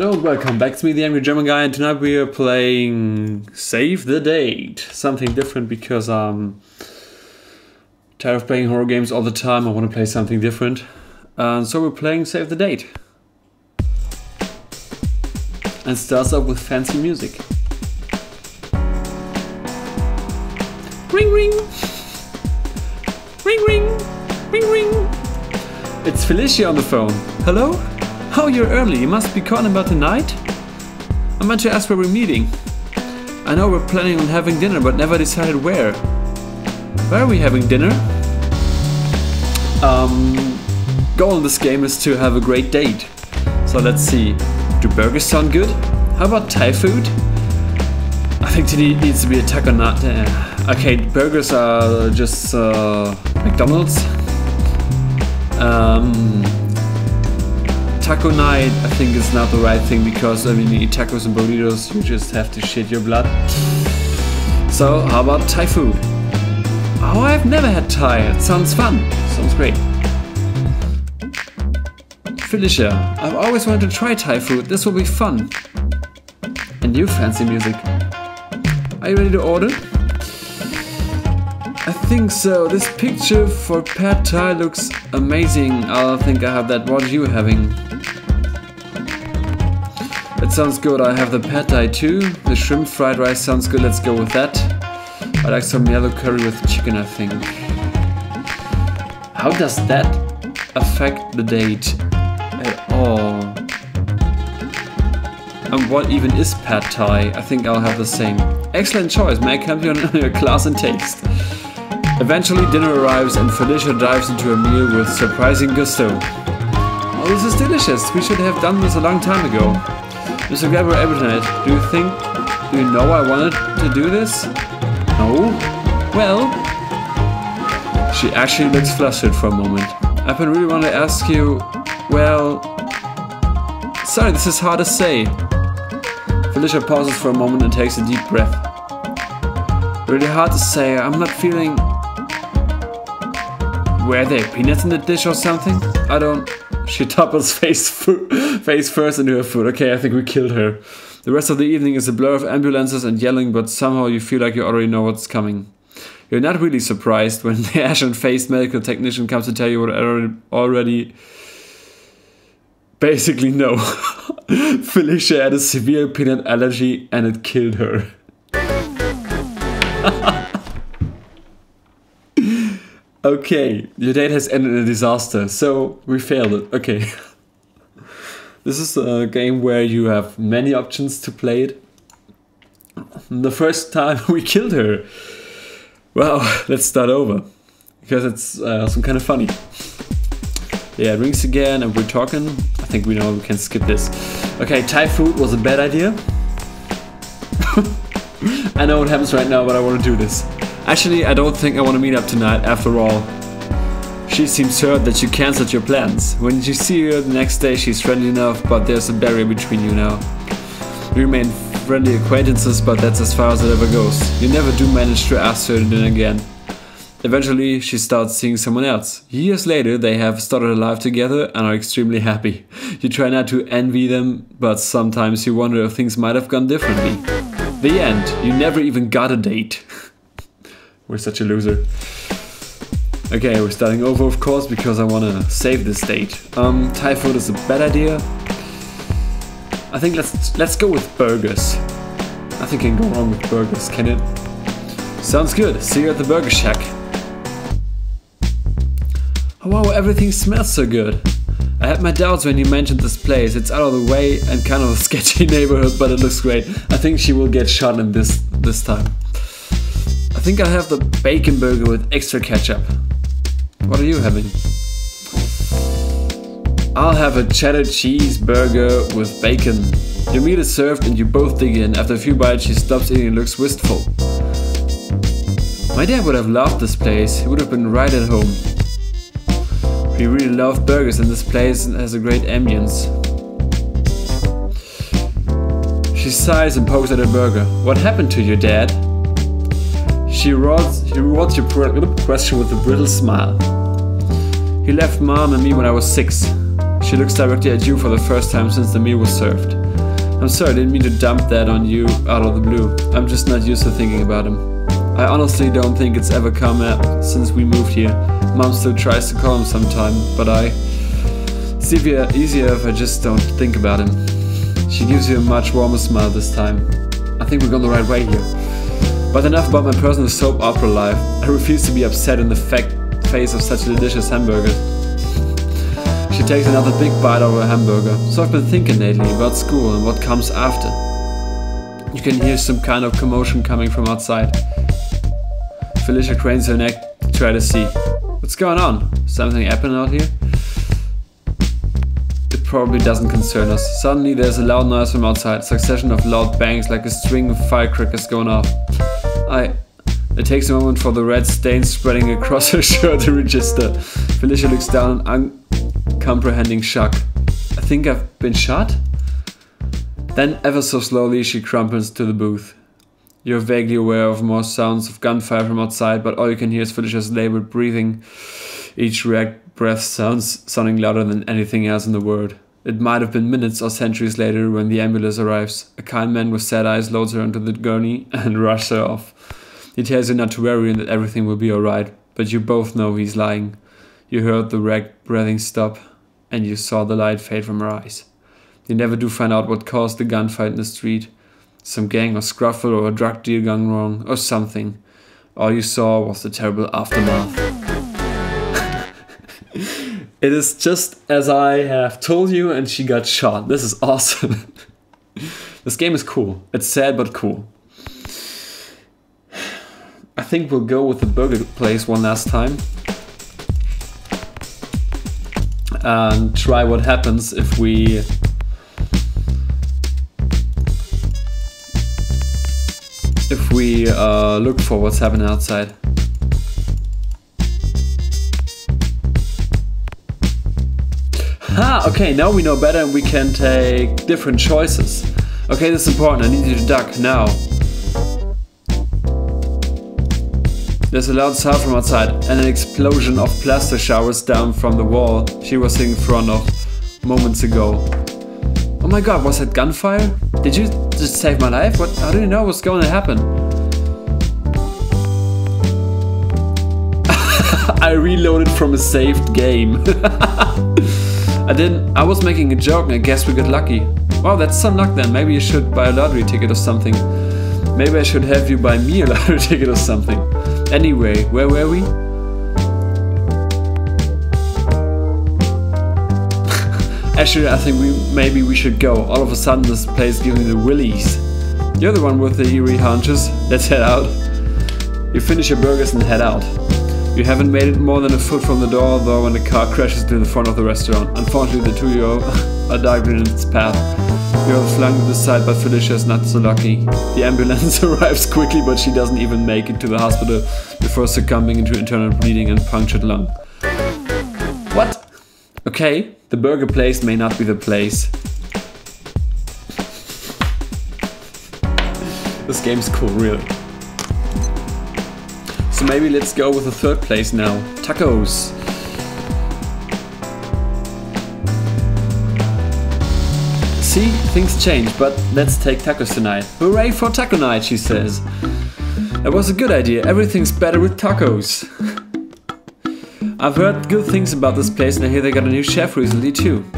Hello welcome back to me, the Angry German Guy, and tonight we are playing Save the Date. Something different because I'm tired of playing horror games all the time. I want to play something different. And so we're playing Save the Date. And starts off with fancy music. Ring ring! Ring ring! Ring ring! It's Felicia on the phone. Hello? Oh, you're early. You must be calling about tonight? I meant to ask where we're meeting. I know we're planning on having dinner, but never decided where. Where are we having dinner? Um, goal in this game is to have a great date. So let's see. Do burgers sound good? How about Thai food? I think today needs to be a taco nut. Uh, okay, burgers are just uh, McDonald's. Um, taco night, I think is not the right thing because I mean, you eat tacos and burritos, you just have to shit your blood. So, how about Thai food? Oh, I've never had Thai. It sounds fun. Sounds great. Felicia, I've always wanted to try Thai food. This will be fun. And you fancy music. Are you ready to order? I think so. This picture for pad thai looks amazing. I think I have that. What are you having? That sounds good. I have the pad thai too. The shrimp fried rice sounds good. Let's go with that. I like some yellow curry with chicken, I think. How does that affect the date at all? And what even is pad thai? I think I'll have the same. Excellent choice. May I come to your class and taste? Eventually, dinner arrives and Felicia dives into a meal with surprising gusto. Oh, this is delicious. We should have done this a long time ago. Mr. Gabriel Abernathy, do you think, do you know I wanted to do this? No? Well, she actually looks flustered for a moment. I've been really want to ask you, well, sorry, this is hard to say. Felicia pauses for a moment and takes a deep breath. Really hard to say, I'm not feeling... Were there peanuts in the dish or something? I don't... She topples face, face first into her food. Okay, I think we killed her. The rest of the evening is a blur of ambulances and yelling, but somehow you feel like you already know what's coming. You're not really surprised when the ashen-faced medical technician comes to tell you what I already basically know. Felicia had a severe peanut allergy and it killed her. Okay, your date has ended in a disaster, so we failed it. Okay. this is a game where you have many options to play it. The first time we killed her. Well, let's start over. Because it's uh, some kind of funny. Yeah, it rings again and we're talking. I think we know we can skip this. Okay, Thai food was a bad idea. I know what happens right now, but I want to do this. Actually, I don't think I want to meet up tonight after all. She seems hurt that you cancelled your plans. When you see her the next day, she's friendly enough, but there's a barrier between you now. We remain friendly acquaintances, but that's as far as it ever goes. You never do manage to ask her to dinner again. Eventually, she starts seeing someone else. Years later, they have started a life together and are extremely happy. You try not to envy them, but sometimes you wonder if things might have gone differently. The end. You never even got a date. we're such a loser. Okay, we're starting over, of course, because I want to save this date. Um, Thai food is a bad idea. I think let's let's go with burgers. Nothing can go wrong with burgers, can it? Sounds good. See you at the Burger Shack. Oh, wow, everything smells so good. I had my doubts when you mentioned this place. It's out of the way and kind of a sketchy neighborhood, but it looks great. I think she will get shot in this this time. I think I'll have the bacon burger with extra ketchup. What are you having? I'll have a cheddar cheese burger with bacon. Your meat is served and you both dig in. After a few bites, she stops eating and looks wistful. My dad would have loved this place. He would have been right at home. We really love burgers and this place has a great ambience. She sighs and pokes at her burger. What happened to your dad? She rewards, he rewards your question with a brittle smile. He left mom and me when I was six. She looks directly at you for the first time since the meal was served. I'm sorry, I didn't mean to dump that on you out of the blue. I'm just not used to thinking about him. I honestly don't think it's ever come up since we moved here. Mom still tries to call him sometime, but I... It's easier if I just don't think about him. She gives you a much warmer smile this time. I think we're going the right way here. But enough about my personal soap opera life. I refuse to be upset in the fact face of such a delicious hamburger. She takes another big bite of her hamburger. So I've been thinking lately about school and what comes after. You can hear some kind of commotion coming from outside. Felicia cranes her neck to try to see. What's going on? Something happening out here? It probably doesn't concern us. Suddenly there's a loud noise from outside, succession of loud bangs like a string of firecrackers going off. I... It takes a moment for the red stain spreading across her shirt to register. Felicia looks down in uncomprehending shock. I think I've been shot? Then, ever so slowly, she crumples to the booth. You're vaguely aware of more sounds of gunfire from outside, but all you can hear is Felicia's labored breathing. Each ragged breath sounds sounding louder than anything else in the world. It might have been minutes or centuries later when the ambulance arrives. A kind man with sad eyes loads her onto the gurney and rushes her off. He tells you not to worry and that everything will be alright, but you both know he's lying. You heard the ragged breathing stop, and you saw the light fade from her eyes. You never do find out what caused the gunfight in the street some gang or scruffle or a drug deal gone wrong or something. All you saw was the terrible aftermath. It is just as I have told you, and she got shot. This is awesome. this game is cool. It's sad but cool. I think we'll go with the burger place one last time. And try what happens if we if we uh, look for what's happening outside. Okay, now we know better and we can take different choices. Okay, this is important, I need you to duck, now. There's a loud sound from outside and an explosion of plaster showers down from the wall she was in front of moments ago. Oh my god, was that gunfire? Did you just save my life? What? How do you know what's going to happen? I reloaded from a saved game. I didn't. I was making a joke and I guess we got lucky. Wow, that's some luck then. Maybe you should buy a lottery ticket or something. Maybe I should have you buy me a lottery ticket or something. Anyway, where were we? Actually, I think we maybe we should go. All of a sudden this place gives me the willies. You're the one with the eerie hunches. Let's head out. You finish your burgers and head out. You haven't made it more than a foot from the door though when the car crashes into the front of the restaurant. Unfortunately, the two-year-old are directly in its path. You are flung to the side, but Felicia is not so lucky. The ambulance arrives quickly, but she doesn't even make it to the hospital before succumbing into internal bleeding and punctured lung. What? Okay, the burger place may not be the place. this game's cool, really. So maybe let's go with the third place now. Tacos. See, things change, but let's take tacos tonight. Hooray for taco night, she says. That was a good idea. Everything's better with tacos. I've heard good things about this place and I hear they got a new chef recently too.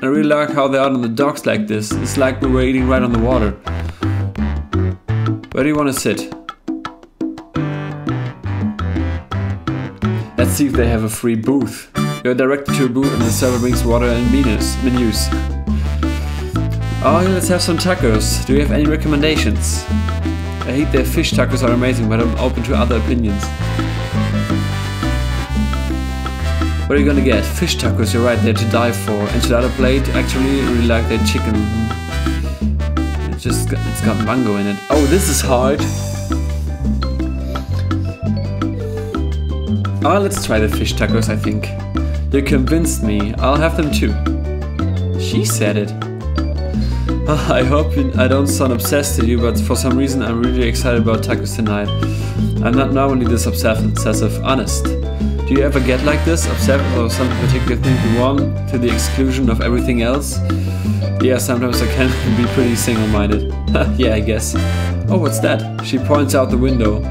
I really like how they're out on the docks like this. It's like we were eating right on the water. Where do you want to sit? Let's see if they have a free booth. You're directed to a booth and the server brings water and menus. menus. Oh, let's have some tacos. Do you have any recommendations? I hate their fish tacos are amazing, but I'm open to other opinions. What are you gonna get? Fish tacos, you're right, they're to die for. Enchilada plate, actually, really like their chicken. It's just it's got mango in it. Oh, this is hard. Oh, let's try the fish tacos, I think. You convinced me. I'll have them too. She said it. Ah, I hope I don't sound obsessed to you, but for some reason I'm really excited about tacos tonight. I'm not normally this obsessive, honest. Do you ever get like this, upset or some particular thing you want to the exclusion of everything else? Yeah, sometimes I can be pretty single-minded. yeah, I guess. Oh, what's that? She points out the window.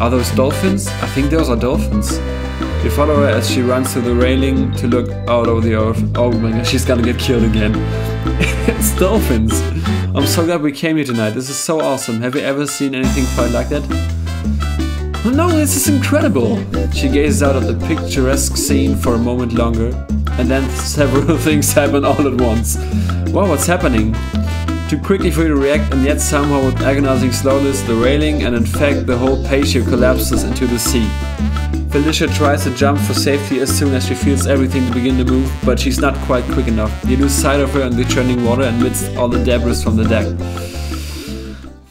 Are those dolphins? I think those are dolphins. You follow her as she runs to the railing to look out over the earth. Oh my god, she's gonna get killed again. it's dolphins! I'm so glad we came here tonight. This is so awesome. Have you ever seen anything quite like that? Oh no, this is incredible! She gazes out at the picturesque scene for a moment longer, and then several things happen all at once. Wow, what's happening? Too quickly for you to react, and yet somehow with agonizing slowness, the railing and in fact the whole patio collapses into the sea. Felicia tries to jump for safety as soon as she feels everything to begin to move, but she's not quite quick enough. You lose sight of her in the churning water amidst all the debris from the deck.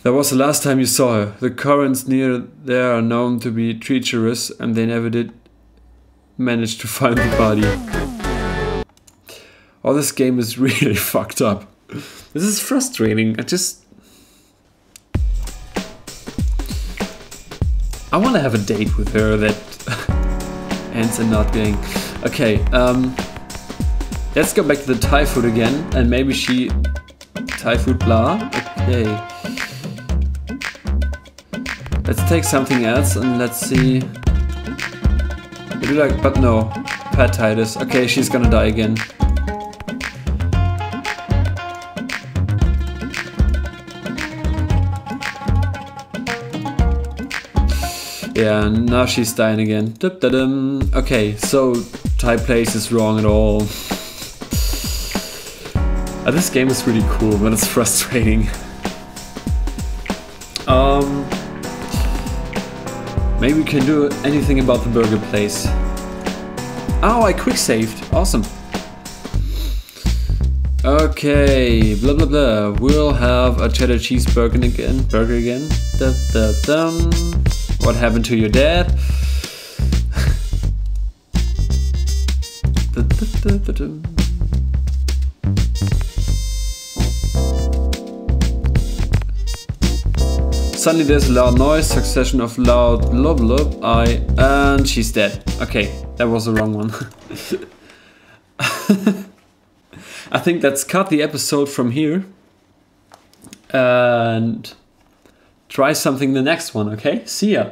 That was the last time you saw her. The currents near there are known to be treacherous, and they never did manage to find the body. Oh, this game is really fucked up. This is frustrating. I just I want to have a date with her that in not getting. Okay, um, let's go back to the Thai food again, and maybe she Thai food blah. Okay, let's take something else and let's see. Like, but no, pad Titus. Okay, she's gonna die again. Yeah, now she's dying again. Okay, so Thai place is wrong at all. Uh, this game is really cool, but it's frustrating. Um, maybe we can do anything about the burger place. Oh, I quick saved. Awesome. Okay, blah blah blah. We'll have a cheddar cheeseburger again. Burger again. Da, da, dum. What happened to your dad? Suddenly there's a loud noise, succession of loud lob lob, I, and she's dead. Okay, that was the wrong one. I think let's cut the episode from here. And try something the next one, okay? See ya.